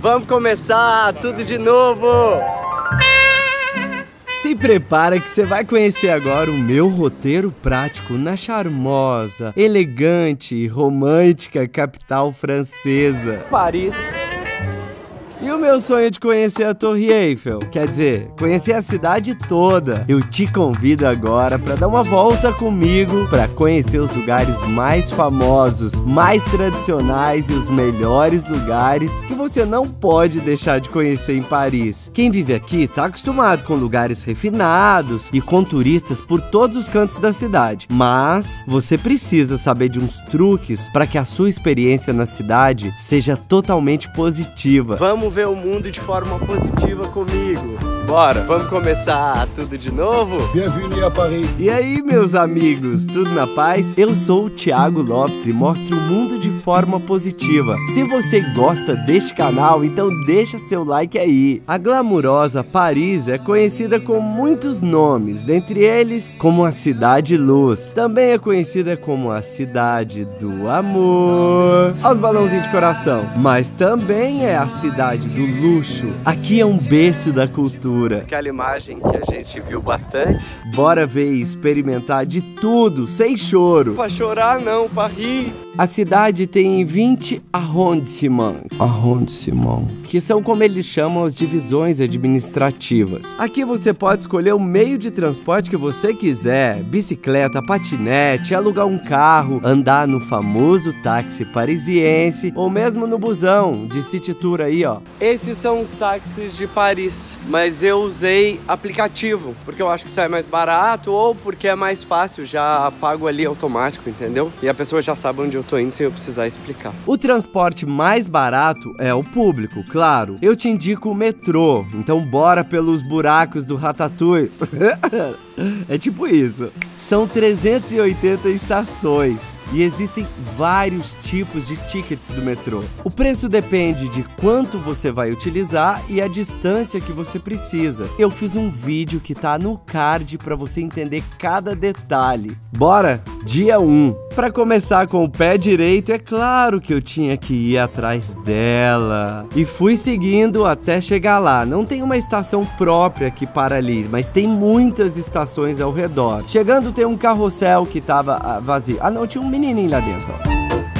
Vamos começar tudo de novo! Se prepara que você vai conhecer agora o meu roteiro prático na charmosa, elegante e romântica capital francesa, Paris. E o meu sonho de conhecer a Torre Eiffel? Quer dizer, conhecer a cidade toda. Eu te convido agora para dar uma volta comigo para conhecer os lugares mais famosos, mais tradicionais e os melhores lugares que você não pode deixar de conhecer em Paris. Quem vive aqui tá acostumado com lugares refinados e com turistas por todos os cantos da cidade. Mas você precisa saber de uns truques para que a sua experiência na cidade seja totalmente positiva. Vamos ver o mundo de forma positiva comigo. Bora, vamos começar tudo de novo? Bienvenue a Paris. E aí, meus amigos, tudo na paz? Eu sou o Thiago Lopes e mostro o mundo de forma positiva. Se você gosta deste canal, então deixa seu like aí. A glamurosa Paris é conhecida com muitos nomes, dentre eles como a Cidade Luz. Também é conhecida como a Cidade do Amor. Aos balãozinhos de coração. Mas também é a cidade do luxo. Aqui é um berço da cultura Aquela imagem que a gente viu bastante. Bora ver e experimentar de tudo, sem choro. Pra chorar não, pra rir. A cidade tem 20 arrondissements, arrondissements, que são como eles chamam as divisões administrativas. Aqui você pode escolher o meio de transporte que você quiser, bicicleta, patinete, alugar um carro, andar no famoso táxi parisiense ou mesmo no busão de City Tour aí, ó. Esses são os táxis de Paris, mas eu usei aplicativo, porque eu acho que sai mais barato ou porque é mais fácil, já pago ali automático, entendeu? E a pessoa já sabe onde eu tô indo sem eu precisar explicar. O transporte mais barato é o público, claro. Eu te indico o metrô, então bora pelos buracos do Ratatouille. é tipo isso. São 380 estações e existem vários tipos de tickets do metrô. O preço depende de quanto você vai utilizar e a distância que você precisa. Eu fiz um vídeo que tá no card para você entender cada detalhe. Bora? Dia 1. Para começar com o pé direito, é claro que eu tinha que ir atrás dela. E fui seguindo até chegar lá. Não tem uma estação própria que para ali, mas tem muitas estações ao redor. Chegando tem um carrossel que tava ah, vazio. Ah, não, tinha um menininho lá dentro, ó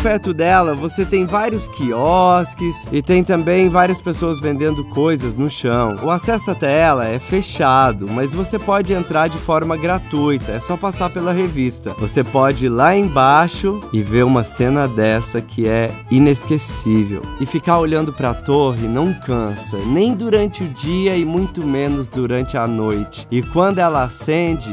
perto dela você tem vários quiosques e tem também várias pessoas vendendo coisas no chão. O acesso até ela é fechado, mas você pode entrar de forma gratuita, é só passar pela revista. Você pode ir lá embaixo e ver uma cena dessa que é inesquecível. E ficar olhando para a torre não cansa, nem durante o dia e muito menos durante a noite. E quando ela acende.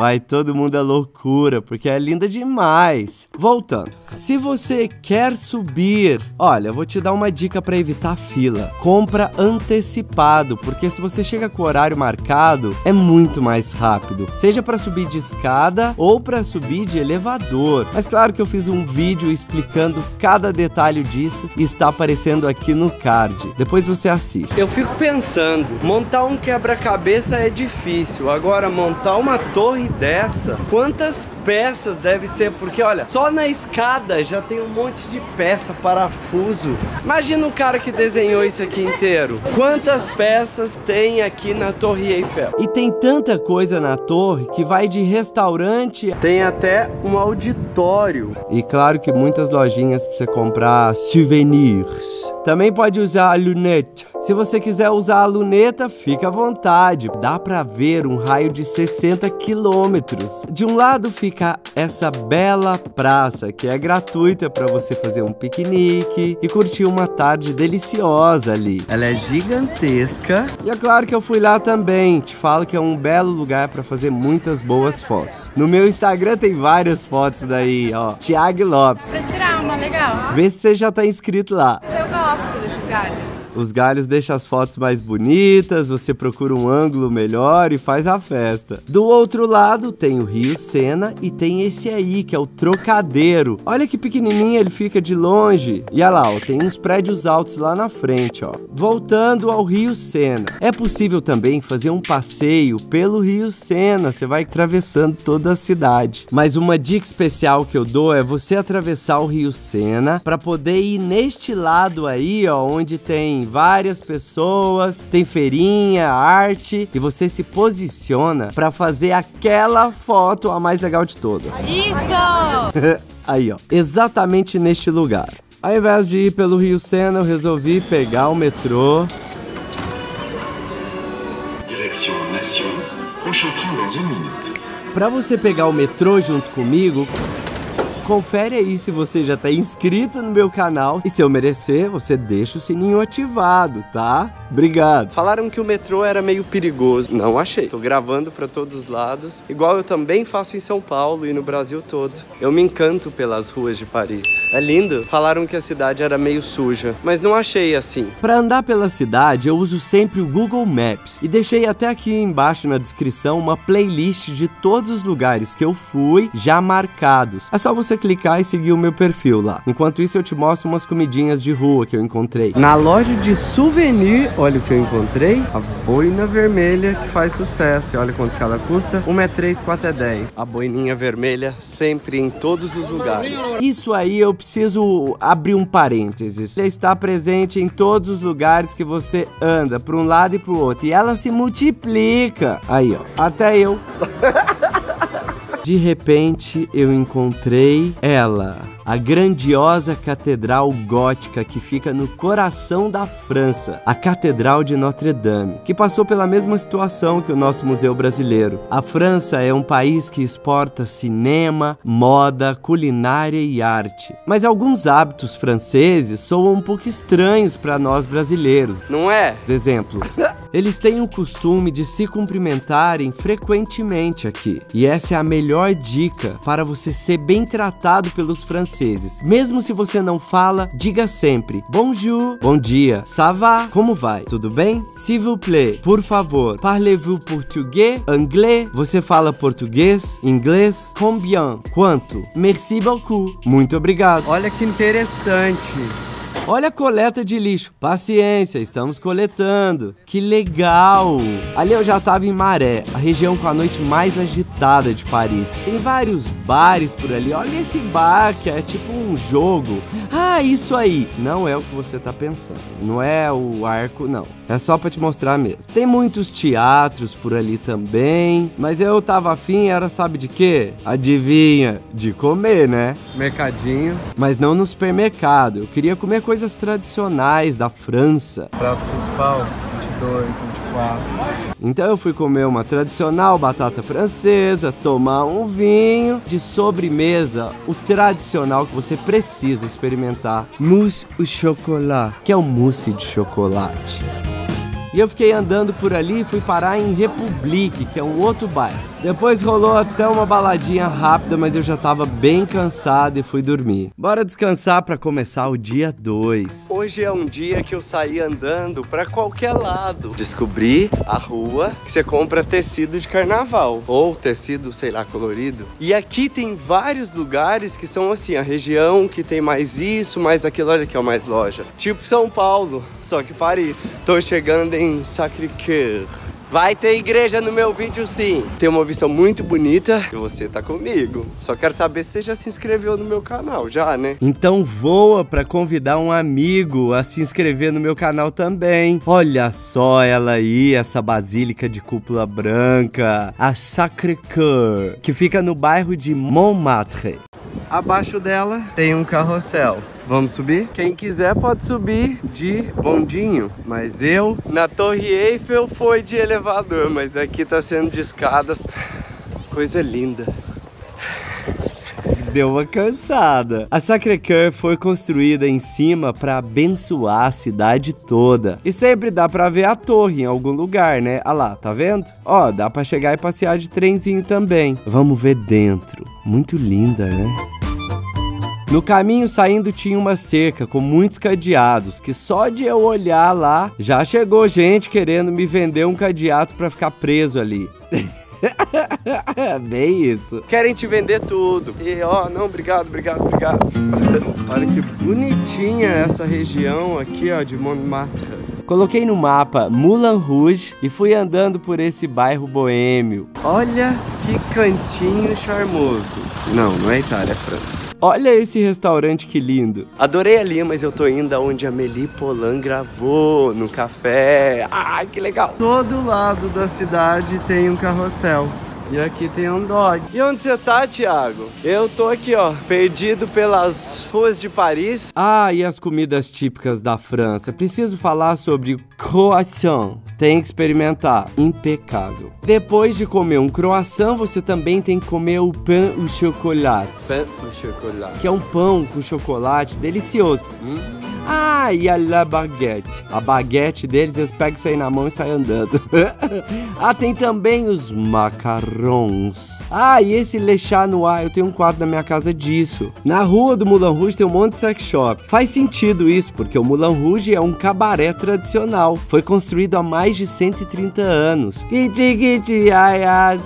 Vai todo mundo à loucura, porque é linda demais. Voltando, se você quer subir, olha, vou te dar uma dica para evitar fila. Compra antecipado, porque se você chega com o horário marcado, é muito mais rápido. Seja para subir de escada ou para subir de elevador. Mas claro que eu fiz um vídeo explicando cada detalhe disso e está aparecendo aqui no card. Depois você assiste. Eu fico pensando, montar um quebra-cabeça é difícil. Agora montar uma torre dessa, quantas peças deve ser? Porque olha, só na escada já tem um monte de peça, parafuso. Imagina o cara que desenhou isso aqui inteiro. Quantas peças tem aqui na Torre Eiffel? E tem tanta coisa na torre que vai de restaurante, tem até um auditório. E claro que muitas lojinhas para você comprar souvenirs. Também pode usar a lunette se você quiser usar a luneta, fica à vontade. Dá para ver um raio de 60 quilômetros. De um lado fica essa bela praça que é gratuita para você fazer um piquenique e curtir uma tarde deliciosa ali. Ela é gigantesca e é claro que eu fui lá também. Te falo que é um belo lugar para fazer muitas boas fotos. No meu Instagram tem várias fotos daí, ó. Thiago Lopes. Pra tirar uma legal. Vê se você já tá inscrito lá. Mas eu gosto desses galhos. Os galhos deixam as fotos mais bonitas, você procura um ângulo melhor e faz a festa. Do outro lado tem o Rio Sena e tem esse aí, que é o Trocadeiro. Olha que pequenininho ele fica de longe. E olha lá, ó, tem uns prédios altos lá na frente, ó. Voltando ao Rio Sena. É possível também fazer um passeio pelo Rio Sena, você vai atravessando toda a cidade. Mas uma dica especial que eu dou é você atravessar o Rio Sena para poder ir neste lado aí, ó, onde tem várias pessoas, tem feirinha, arte e você se posiciona para fazer aquela foto a mais legal de todas. Isso! aí, ó, exatamente neste lugar. Ao invés de ir pelo Rio Sena, eu resolvi pegar o metrô. Direction Nation. Prochain train dans une minute. Para você pegar o metrô junto comigo, confere aí se você já está inscrito no meu canal e se eu merecer, você deixa o sininho ativado, tá? Obrigado. Falaram que o metrô era meio perigoso. Não achei. Tô gravando para todos os lados, igual eu também faço em São Paulo e no Brasil todo. Eu me encanto pelas ruas de Paris. É lindo. Falaram que a cidade era meio suja, mas não achei assim. Para andar pela cidade, eu uso sempre o Google Maps e deixei até aqui embaixo na descrição uma playlist de todos os lugares que eu fui já marcados. É só você clicar e seguir o meu perfil lá. Enquanto isso, eu te mostro umas comidinhas de rua que eu encontrei. Na loja de souvenir, olha o que eu encontrei. A boina vermelha que faz sucesso. Olha quanto que ela custa. Uma é 3, 4 é 10. A boininha vermelha sempre em todos os lugares. Isso aí eu preciso abrir um parênteses. Você está presente em todos os lugares que você anda, para um lado e para o outro. E ela se multiplica. Aí, ó. Até eu. De repente eu encontrei ela, a grandiosa catedral gótica que fica no coração da França, a Catedral de Notre-Dame, que passou pela mesma situação que o nosso museu brasileiro. A França é um país que exporta cinema, moda, culinária e arte. Mas alguns hábitos franceses soam um pouco estranhos para nós brasileiros, não é? Exemplo. Eles têm o costume de se cumprimentarem frequentemente aqui. E essa é a melhor dica para você ser bem tratado pelos franceses. Mesmo se você não fala, diga sempre bonjour, bom dia, ça va, como vai, tudo bem? S'il vous plaît, por favor, parlez-vous português, anglais? Você fala português, inglês? Combien? Quanto? Merci beaucoup. Muito obrigado. Olha que interessante. Olha a coleta de lixo. Paciência, estamos coletando. Que legal! Ali eu já tava em Maré, a região com a noite mais agitada de Paris. Tem vários bares por ali. Olha esse bar que é tipo um jogo. Ah, isso aí. Não é o que você tá pensando. Não é o arco, não. É só para te mostrar mesmo. Tem muitos teatros por ali também, mas eu tava afim, era sabe de quê? Adivinha? De comer, né? Mercadinho, mas não no supermercado. Eu queria comer coisas tradicionais da França. Prato principal, 22, 24. Então eu fui comer uma tradicional batata francesa, tomar um vinho, de sobremesa, o tradicional que você precisa experimentar, mousse au chocolat, que é o mousse de chocolate. E eu fiquei andando por ali e fui parar em Republique, que é um outro bairro. Depois rolou até uma baladinha rápida, mas eu já tava bem cansado e fui dormir. Bora descansar para começar o dia 2. Hoje é um dia que eu saí andando para qualquer lado. Descobri a rua que você compra tecido de carnaval ou tecido, sei lá, colorido. E aqui tem vários lugares que são assim, a região que tem mais isso, mais aquilo, olha que é mais loja. Tipo São Paulo, só que Paris. Tô chegando em Sacré-Cœur. Vai ter igreja no meu vídeo sim. Tem uma visão muito bonita e você tá comigo. Só quero saber se você já se inscreveu no meu canal, já, né? Então voa para convidar um amigo a se inscrever no meu canal também. Olha só ela aí, essa basílica de cúpula branca, a Sacré-Cœur, que fica no bairro de Montmartre. Abaixo dela tem um carrossel. Vamos subir? Quem quiser pode subir de bondinho, mas eu na Torre Eiffel foi de elevador, mas aqui tá sendo de escadas. Coisa linda. Deu uma cansada. A Sacré-Cœur foi construída em cima para abençoar a cidade toda. E sempre dá para ver a torre em algum lugar, né? Ah lá, tá vendo? Ó, dá para chegar e passear de trenzinho também. Vamos ver dentro. Muito linda, né? No caminho saindo tinha uma cerca com muitos cadeados, que só de eu olhar lá já chegou gente querendo me vender um cadeado para ficar preso ali. Bem isso. Querem te vender tudo. E ó, não, obrigado, obrigado, obrigado. Olha que bonitinha essa região aqui, ó, de Montmartre. Coloquei no mapa Moulin Rouge e fui andando por esse bairro boêmio. Olha que cantinho charmoso. Não, não é Itália, é França. Olha esse restaurante que lindo. Adorei ali, mas eu tô indo aonde a Meli Polan gravou, no café. Ai, que legal. Todo lado da cidade tem um carrossel. E aqui tem um dog. E onde você tá, Thiago? Eu tô aqui, ó, perdido pelas ruas de Paris. Ah, e as comidas típicas da França. Preciso falar sobre croissant. Tem que experimentar. Impecável. Depois de comer um croissant, você também tem que comer o pain au chocolat. Pain au chocolat. Que é um pão com chocolate delicioso. Hum? Ah, e a la baguette. A baguete deles, eles pegam isso aí na mão e saem andando. ah, tem também os macarrons. Ah, e esse le chat noir, eu tenho um quadro na minha casa disso. Na rua do Moulin Rouge tem um monte de sex shop. Faz sentido isso, porque o Moulin Rouge é um cabaré tradicional. Foi construído há mais de 130 anos.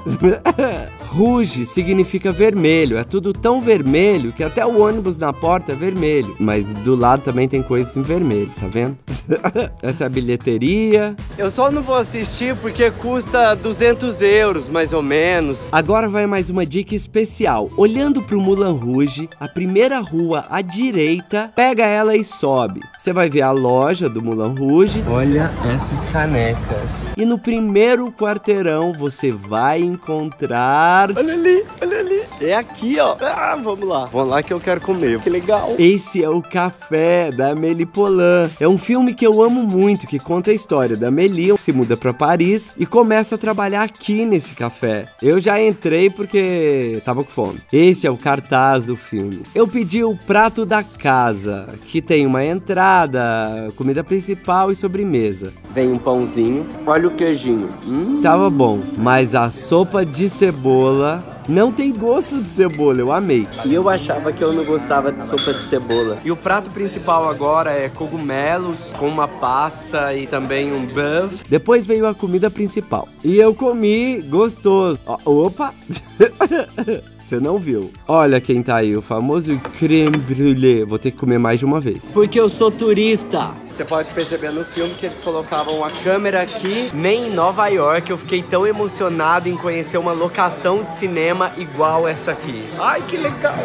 Rouge significa vermelho. É tudo tão vermelho que até o ônibus na porta é vermelho. Mas do lado também tem coisas em vermelho, tá vendo? Essa é a bilheteria. Eu só não vou assistir porque custa 200 euros, mais ou menos. Agora vai mais uma dica especial. Olhando pro Moulin Rouge, a primeira rua à direita, pega ela e sobe. Você vai ver a loja do Moulin Rouge. Olha essas canecas. E no primeiro quarteirão você vai encontrar... Olha ali, olha ali. É aqui, ó. Ah, vamos lá. Vamos lá que eu quero comer. Que legal. Esse é o Café da Amélie Poulain. É um filme que eu amo muito, que conta a história da Amélie, se muda para Paris e começa a trabalhar aqui nesse café. Eu já entrei porque tava com fome. Esse é o cartaz do filme. Eu pedi o prato da casa, que tem uma entrada, comida principal e sobremesa. Vem um pãozinho, olha o queijinho. Hum, tava bom, mas a sopa de cebola não tem gosto de cebola, eu amei. E eu achava que eu não gostava de sopa de cebola. E o prato principal agora é cogumelos com uma pasta e também um bœuf. Depois veio a comida principal. E eu comi gostoso. opa! Você não viu. Olha quem tá aí, o famoso creme brulee. Vou ter que comer mais de uma vez. Porque eu sou turista. Você pode perceber no filme que eles colocavam a câmera aqui. Nem em Nova York eu fiquei tão emocionado em conhecer uma locação de cinema igual essa aqui. Ai, que legal.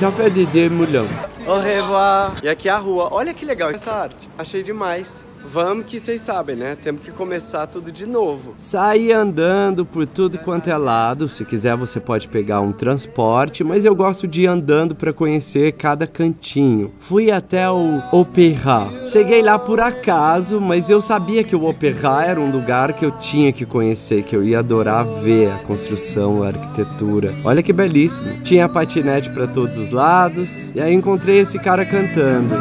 Café de Demulhão. Au revoir. E aqui é a rua. Olha que legal essa arte. Achei demais. Vamos que vocês sabem, né? Temos que começar tudo de novo. Sair andando por tudo quanto é lado. Se quiser, você pode pegar um transporte, mas eu gosto de ir andando para conhecer cada cantinho. Fui até o Opera. Cheguei lá por acaso, mas eu sabia que o Opera era um lugar que eu tinha que conhecer, que eu ia adorar ver a construção, a arquitetura. Olha que belíssimo. Tinha patinete para todos os lados. E aí encontrei esse cara cantando.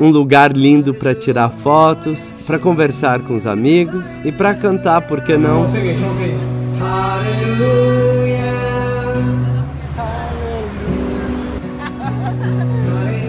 Um lugar lindo para tirar fotos, para conversar com os amigos e para cantar, por que não?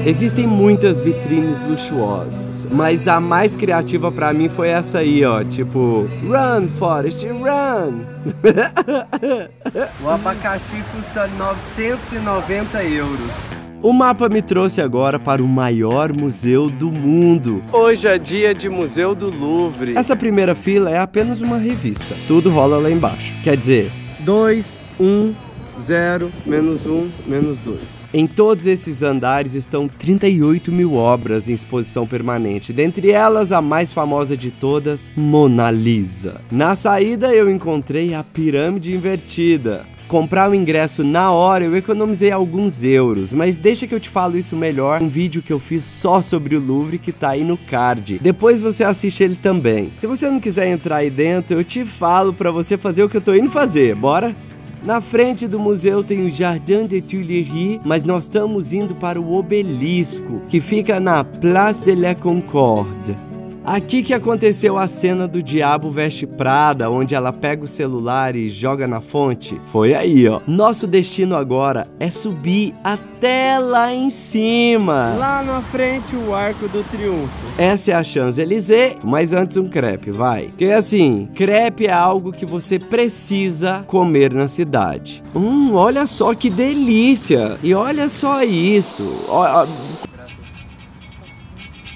Existem muitas vitrines luxuosas, mas a mais criativa para mim foi essa aí, ó, tipo, Run, Forest, run! o abacaxi custa 990 euros. O mapa me trouxe agora para o maior museu do mundo. Hoje é dia de Museu do Louvre. Essa primeira fila é apenas uma revista. Tudo rola lá embaixo. Quer dizer, 2, 1, 0, menos 1, menos 2. Em todos esses andares estão 38 mil obras em exposição permanente, dentre elas a mais famosa de todas, Mona Lisa. Na saída eu encontrei a pirâmide invertida, comprar o ingresso na hora, eu economizei alguns euros, mas deixa que eu te falo isso melhor, um vídeo que eu fiz só sobre o Louvre que tá aí no card. Depois você assiste ele também. Se você não quiser entrar aí dentro, eu te falo para você fazer o que eu tô indo fazer. Bora? Na frente do museu tem o Jardim des Tuileries, mas nós estamos indo para o obelisco, que fica na Place de la Concorde. Aqui que aconteceu a cena do Diabo Veste Prada, onde ela pega o celular e joga na fonte. Foi aí, ó. Nosso destino agora é subir até lá em cima. Lá na frente, o Arco do Triunfo. Essa é a Champs-Élysées, mas antes um crepe, vai. Porque assim, crepe é algo que você precisa comer na cidade. Hum, olha só que delícia! E olha só isso. Ó, ó,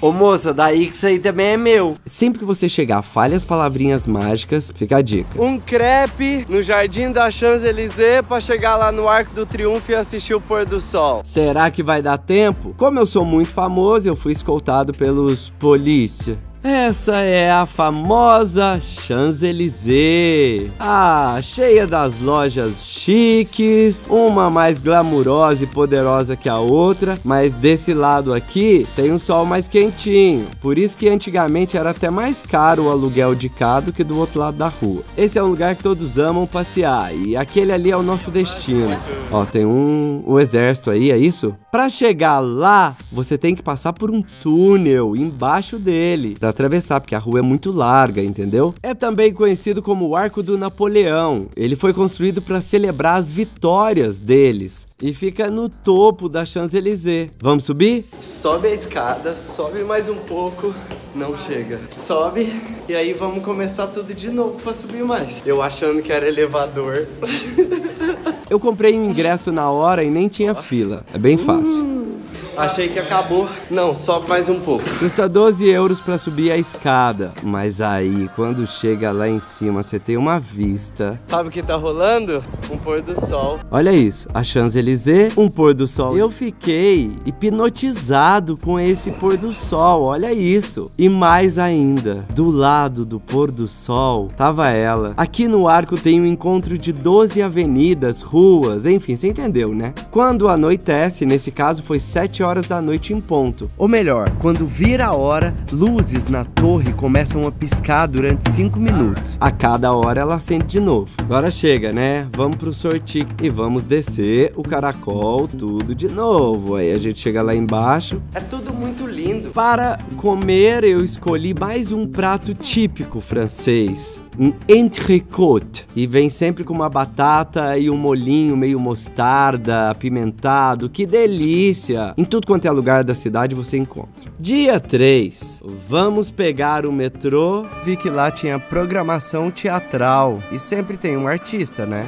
Ô moça, daí que isso aí também é meu. Sempre que você chegar, fale as palavrinhas mágicas, fica a dica. Um crepe no Jardim da Champs-Élysées pra chegar lá no Arco do Triunfo e assistir o pôr do sol. Será que vai dar tempo? Como eu sou muito famoso, eu fui escoltado pelos polícia. Essa é a famosa Champs-Élysées. Ah, cheia das lojas chiques, uma mais glamurosa e poderosa que a outra, mas desse lado aqui tem um sol mais quentinho. Por isso que antigamente era até mais caro o aluguel de cá do que do outro lado da rua. Esse é um lugar que todos amam passear e aquele ali é o nosso destino. Ó, tem um, um exército aí, é isso? Para chegar lá, você tem que passar por um túnel embaixo dele. Pra atravessar, porque a rua é muito larga, entendeu? É também conhecido como o Arco do Napoleão. Ele foi construído para celebrar as vitórias deles e fica no topo da Champs-Élysées. Vamos subir? Sobe a escada, sobe mais um pouco, não chega. Sobe e aí vamos começar tudo de novo para subir mais. Eu achando que era elevador. Eu comprei um ingresso na hora e nem tinha fila. É bem fácil. Achei que acabou. Não, sobe mais um pouco. Custa 12 euros para subir a escada. Mas aí, quando chega lá em cima, você tem uma vista. Sabe o que tá rolando? Um pôr do sol. Olha isso, a Champs-Élysées, um pôr do sol. Eu fiquei hipnotizado com esse pôr do sol. Olha isso. E mais ainda, do lado do pôr do sol, tava ela. Aqui no arco tem um encontro de 12 avenidas, ruas, enfim, você entendeu, né? Quando anoitece, nesse caso foi 7 horas da noite em ponto. Ou melhor, quando vira a hora, luzes na torre começam a piscar durante 5 minutos. A cada hora ela acende de novo. Agora chega, né? Vamos pro sorteio e vamos descer o caracol, tudo de novo. Aí a gente chega lá embaixo. É tudo muito lindo. Para comer, eu escolhi mais um prato típico francês um entrecôte e vem sempre com uma batata e um molinho meio mostarda, apimentado. Que delícia! Em tudo quanto é lugar da cidade você encontra. Dia 3. Vamos pegar o metrô. Vi que lá tinha programação teatral e sempre tem um artista, né?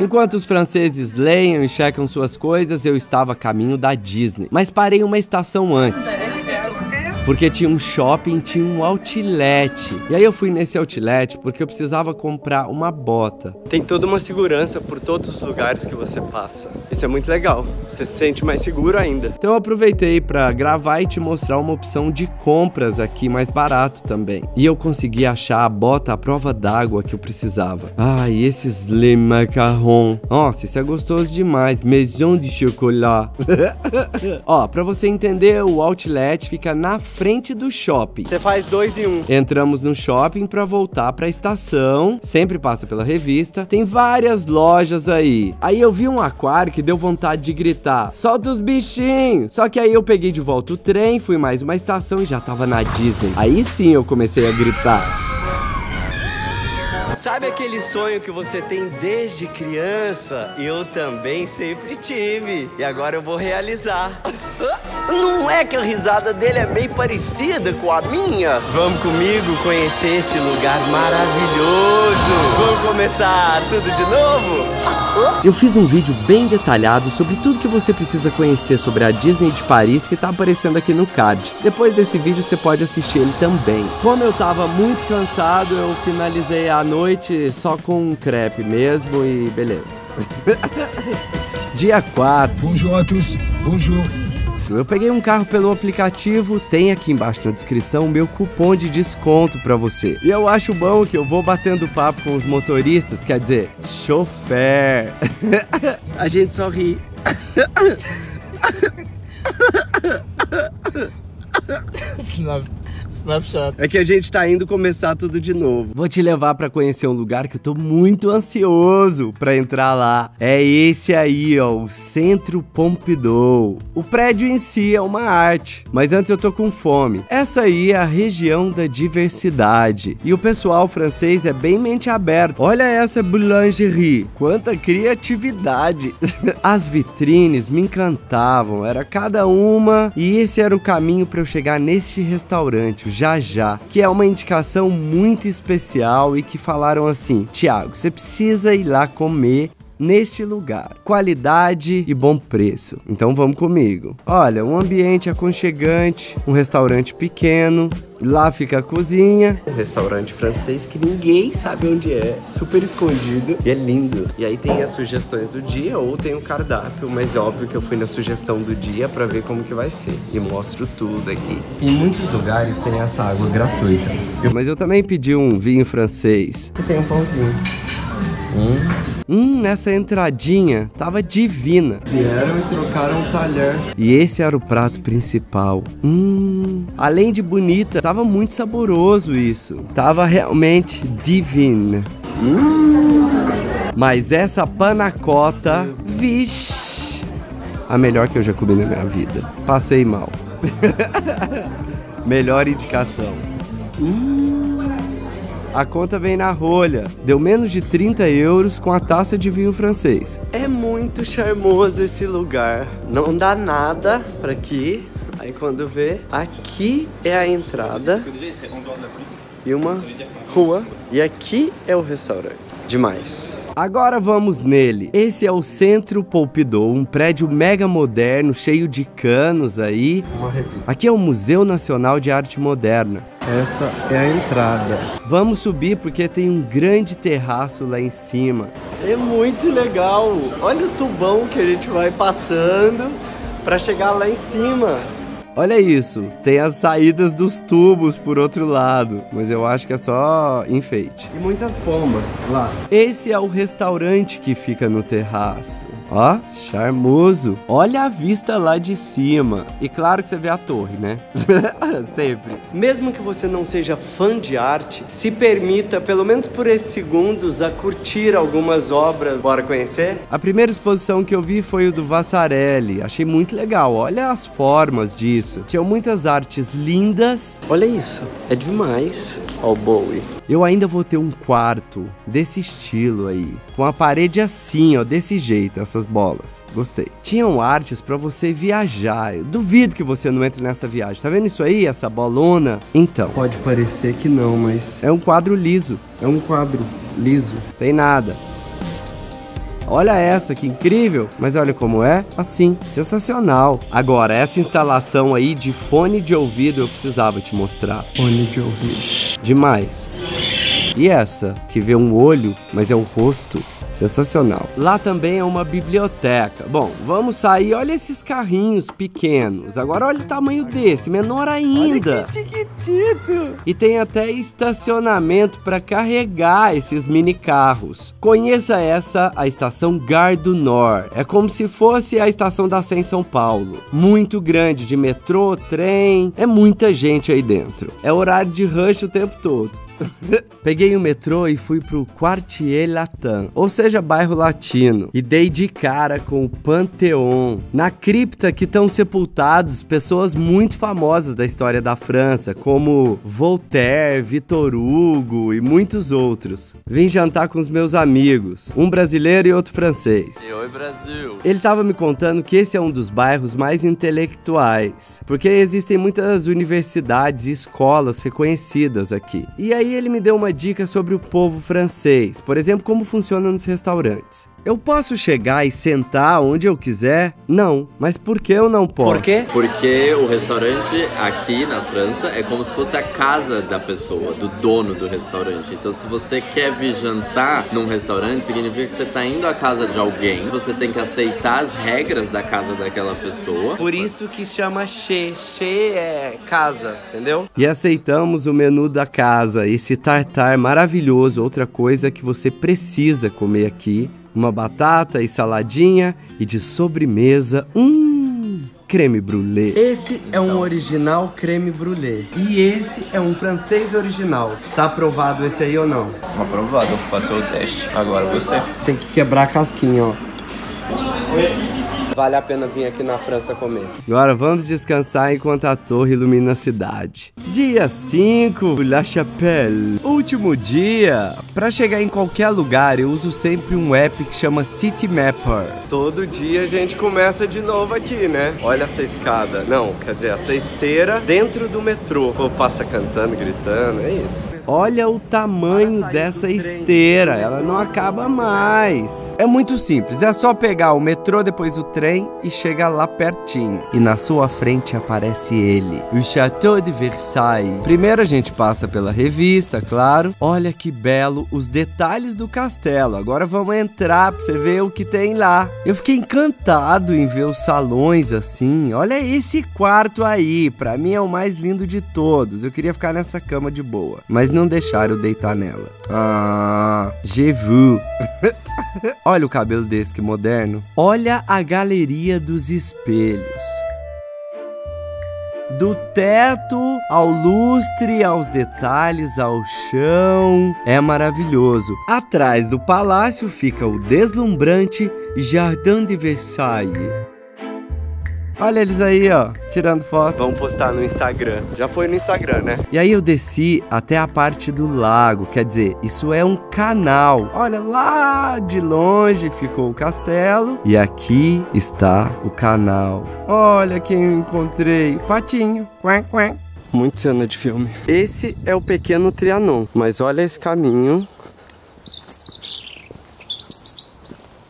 Enquanto os franceses leiam e checam suas coisas, eu estava a caminho da Disney. Mas parei uma estação antes. Porque tinha um shopping, tinha um outlet. E aí eu fui nesse outlet porque eu precisava comprar uma bota. Tem toda uma segurança por todos os lugares que você passa. Isso é muito legal. Você se sente mais seguro ainda. Então eu aproveitei para gravar e te mostrar uma opção de compras aqui mais barato também. E eu consegui achar a bota à prova d'água que eu precisava. Ah, e esses le macaron. Nossa, isso é gostoso demais. Maison de chocolat. Ó, para você entender, o outlet fica na frente do shopping. Você faz dois em um. Entramos no shopping para voltar para a estação. Sempre passa pela revista. Tem várias lojas aí. Aí eu vi um aquário que deu vontade de gritar: solta os bichinhos! Só que aí eu peguei de volta o trem, fui mais uma estação e já tava na Disney. Aí sim eu comecei a gritar. Sabe aquele sonho que você tem desde criança? Eu também sempre tive. E agora eu vou realizar. Não é que a risada dele é meio parecida com a minha? Vamos comigo conhecer esse lugar maravilhoso. Vamos começar tudo de novo? Eu fiz um vídeo bem detalhado sobre tudo que você precisa conhecer sobre a Disney de Paris que tá aparecendo aqui no card. Depois desse vídeo você pode assistir ele também. Como eu tava muito cansado, eu finalizei a noite noite só com um crepe mesmo e beleza. Dia 4. Bonjour a tous. Bonjour. Eu peguei um carro pelo aplicativo, tem aqui embaixo na descrição o meu cupom de desconto para você. E eu acho bom que eu vou batendo papo com os motoristas, quer dizer, chofer. A gente só ri. Snapchat. É que a gente tá indo começar tudo de novo. Vou te levar para conhecer um lugar que eu tô muito ansioso para entrar lá. É esse aí, ó, o Centro Pompidou. O prédio em si é uma arte, mas antes eu tô com fome. Essa aí é a região da diversidade. E o pessoal francês é bem mente aberta. Olha essa boulangerie, quanta criatividade. As vitrines me encantavam, era cada uma e esse era o caminho para eu chegar neste restaurante, o Já Já, que é uma indicação muito especial e que falaram assim: Tiago, você precisa ir lá comer neste lugar. Qualidade e bom preço. Então vamos comigo. Olha, um ambiente aconchegante, um restaurante pequeno. Lá fica a cozinha, um restaurante francês que ninguém sabe onde é, super escondido e é lindo. E aí tem as sugestões do dia ou tem o cardápio, mas é óbvio que eu fui na sugestão do dia para ver como que vai ser. E mostro tudo aqui. Em muitos lugares tem essa água gratuita. Mas eu também pedi um vinho francês. E tem um pãozinho. Hum. Hum, essa entradinha tava divina. Vieram e trocaram o talher. E esse era o prato principal. Hum, além de bonita, tava muito saboroso isso. Tava realmente divina. Hum. Mas essa panacota, vixe, a melhor que eu já comi na minha vida. Passei mal. melhor indicação. Hum. A conta vem na rolha. Deu menos de 30 euros com a taça de vinho francês. É muito charmoso esse lugar. Não dá nada para aqui. Aí quando vê, aqui é a entrada e uma rua. E aqui é o restaurante. Demais. Agora vamos nele. Esse é o Centro Pompidou, um prédio mega moderno, cheio de canos aí. Aqui é o Museu Nacional de Arte Moderna. Essa é a entrada. Vamos subir porque tem um grande terraço lá em cima. É muito legal. Olha o tubão que a gente vai passando para chegar lá em cima. Olha isso, tem as saídas dos tubos por outro lado, mas eu acho que é só enfeite. E muitas pombas lá. Esse é o restaurante que fica no terraço. Ó, charmoso. Olha a vista lá de cima. E claro que você vê a torre, né? Sempre. Mesmo que você não seja fã de arte, se permita, pelo menos por esses segundos, a curtir algumas obras. Bora conhecer? A primeira exposição que eu vi foi o do Vassarelli. Achei muito legal. Olha as formas disso. Tinham muitas artes lindas. Olha isso. É demais. Ó o Bowie. Eu ainda vou ter um quarto desse estilo aí, com a parede assim, ó, desse jeito, essas bolas. Gostei. Tinham artes para você viajar. Eu duvido que você não entre nessa viagem. Tá vendo isso aí, essa bolona? Então, pode parecer que não, mas é um quadro liso. É um quadro liso. Tem nada. Olha essa, que incrível! Mas olha como é, assim, sensacional. Agora, essa instalação aí de fone de ouvido eu precisava te mostrar. Fone de ouvido. Demais. E essa, que vê um olho, mas é o rosto, Sensacional. Lá também é uma biblioteca. Bom, vamos sair. Olha esses carrinhos pequenos. Agora olha o tamanho desse, menor ainda. Olha que chiquitito. E tem até estacionamento para carregar esses mini carros. Conheça essa, a estação Gare do Nord. É como se fosse a estação da Sé em São Paulo. Muito grande, de metrô, trem. É muita gente aí dentro. É horário de rush o tempo todo. Peguei o metrô e fui pro Quartier Latin, ou seja, bairro latino, e dei de cara com o Panteon. Na cripta que estão sepultados pessoas muito famosas da história da França, como Voltaire, Victor Hugo e muitos outros. Vim jantar com os meus amigos, um brasileiro e outro francês. E oi, Brasil! Ele estava me contando que esse é um dos bairros mais intelectuais, porque existem muitas universidades e escolas reconhecidas aqui. E aí ele me deu uma dica sobre o povo francês, por exemplo, como funciona nos restaurantes. Eu posso chegar e sentar onde eu quiser? Não. Mas por que eu não posso? Por quê? Porque o restaurante aqui na França é como se fosse a casa da pessoa, do dono do restaurante. Então, se você quer vir jantar num restaurante, significa que você está indo à casa de alguém. Você tem que aceitar as regras da casa daquela pessoa. Por isso que chama che. Che é casa, entendeu? E aceitamos o menu da casa, esse tartar maravilhoso. Outra coisa que você precisa comer aqui uma batata e saladinha e de sobremesa, hum, creme brulee. Esse é um original creme brulee. E esse é um francês original. Tá aprovado esse aí ou não? Aprovado, passou o teste. Agora você. Tem que quebrar a casquinha, ó. Vale a pena vir aqui na França comer. Agora vamos descansar enquanto a torre ilumina a cidade. Dia 5, La Chapelle. Último dia. Para chegar em qualquer lugar, eu uso sempre um app que chama City Mapper. Todo dia a gente começa de novo aqui, né? Olha essa escada. Não, quer dizer, essa esteira dentro do metrô. O povo passa cantando, gritando, é isso. Olha o tamanho dessa esteira, ela não acaba mais. É muito simples, é só pegar o metrô, depois o trem e chega lá pertinho. E na sua frente aparece ele, o Chateau de Versailles. Primeiro a gente passa pela revista, claro. Olha que belo os detalhes do castelo. Agora vamos entrar pra você ver o que tem lá. Eu fiquei encantado em ver os salões assim. Olha esse quarto aí, pra mim é o mais lindo de todos. Eu queria ficar nessa cama de boa, mas não deixaram eu deitar nela. Ah, j'ai vu. Olha o cabelo desse que moderno. Olha a galeria dos espelhos. Do teto ao lustre, aos detalhes, ao chão. É maravilhoso. Atrás do palácio fica o deslumbrante Jardim de Versailles. Olha eles aí, ó, tirando foto. Vamos postar no Instagram. Já foi no Instagram, né? E aí eu desci até a parte do lago, quer dizer, isso é um canal. Olha lá de longe ficou o castelo e aqui está o canal. Olha quem eu encontrei, patinho. Quack, quack. Muito cena de filme. Esse é o pequeno Trianon, mas olha esse caminho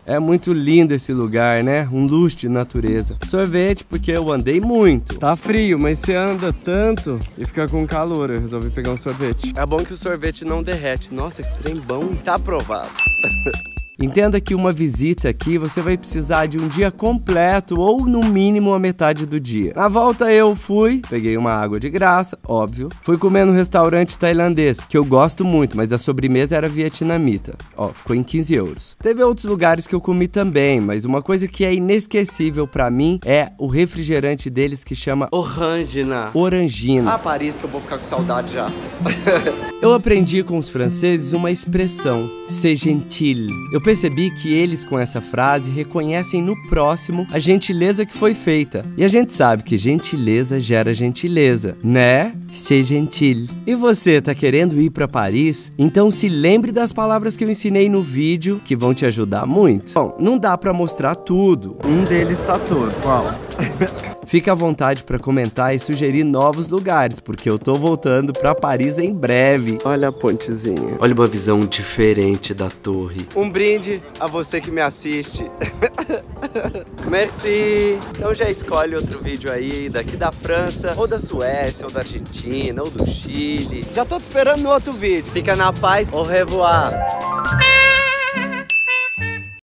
É muito lindo esse lugar, né? Um luxo de natureza. Sorvete, porque eu andei muito. Tá frio, mas você anda tanto e fica com calor. Eu resolvi pegar um sorvete. É bom que o sorvete não derrete. Nossa, que trem bom. Tá aprovado. Entenda que uma visita aqui você vai precisar de um dia completo ou no mínimo a metade do dia. Na volta eu fui, peguei uma água de graça, óbvio. Fui comer no restaurante tailandês, que eu gosto muito, mas a sobremesa era vietnamita. Ó, ficou em 15 euros. Teve outros lugares que eu comi também, mas uma coisa que é inesquecível para mim é o refrigerante deles que chama Orangina. Orangina. Ah, Paris que eu vou ficar com saudade já. eu aprendi com os franceses uma expressão, ser gentil. Eu percebi que eles, com essa frase, reconhecem no próximo a gentileza que foi feita. E a gente sabe que gentileza gera gentileza, né? Ser gentil. E você, tá querendo ir para Paris? Então se lembre das palavras que eu ensinei no vídeo, que vão te ajudar muito. Bom, não dá para mostrar tudo. Um deles tá todo. Qual? Fique à vontade para comentar e sugerir novos lugares, porque eu tô voltando para Paris em breve. Olha a pontezinha. Olha uma visão diferente da torre. Um brinde a você que me assiste. Merci. Então já escolhe outro vídeo aí daqui da França, ou da Suécia, ou da Argentina, ou do Chile. Já tô te esperando no outro vídeo. Fica na paz. Au revoir.